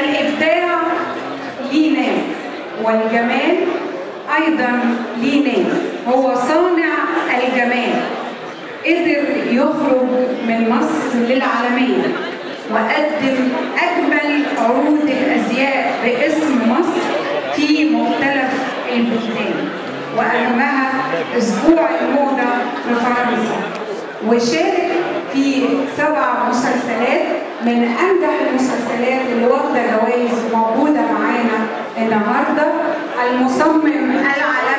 الإبداع ليه ناس والجمال أيضا ليه ناس هو صانع الجمال قدر يخرج من مصر للعالمية وقدم أجمل عروض الأزياء باسم مصر في مختلف البلدان وأهمها أسبوع الموضة بفرنسا. وشارك في سبع مسلسلات من أنجح المسلسلات اللي واخدة جوائز موجودة معانا النهارده. المصمم العالمي